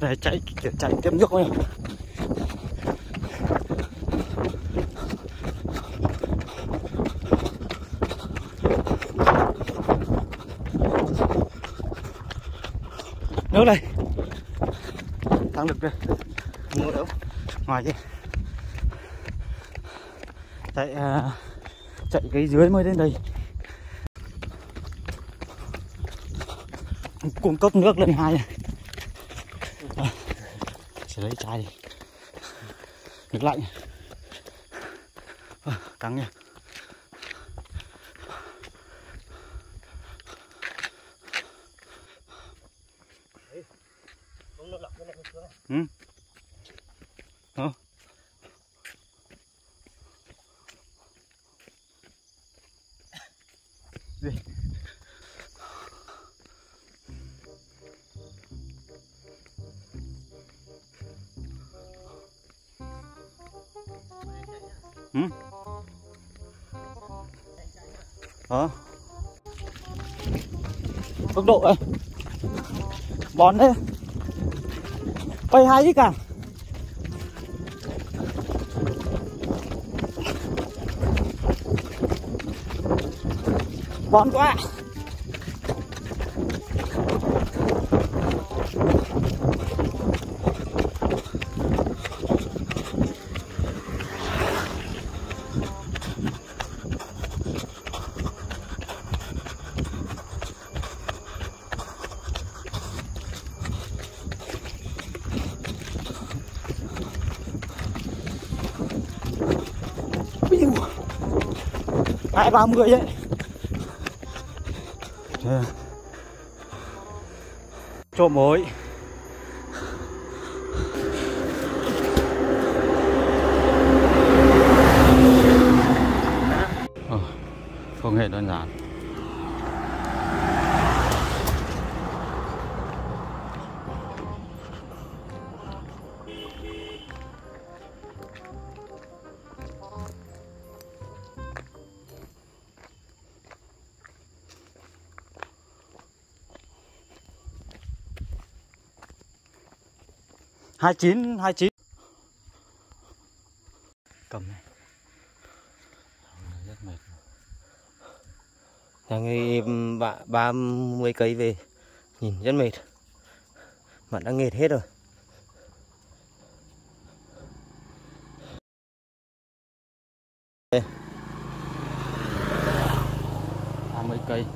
đây chạy kiểu chạy tiếp nước thôi. Nước đây. Tăng lực đây mua đâu. Ngoài chứ chạy à, chạy cái dưới mới đến đây. Cung cấp nước lên hai à, sẽ lấy chai đi nước lạnh à, căng nha ừ Hả? Gì? Ừ? Hả? Tốc độ ấy Bón đấy Quay hai chứ cả Bón quá hai ba mươi đấy trộm mối. Ờ, không hề đơn giản. Hai chín hai chín. Cầm này. Rất mệt. Nhà người ba, ba mươi cây về. Nhìn rất mệt. Mặt đã nghệt hết rồi. Ba mươi cây.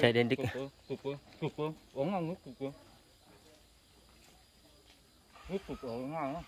Chạy đến đích. Cục uống không? Nước cục cục nước cục uống ngon lắm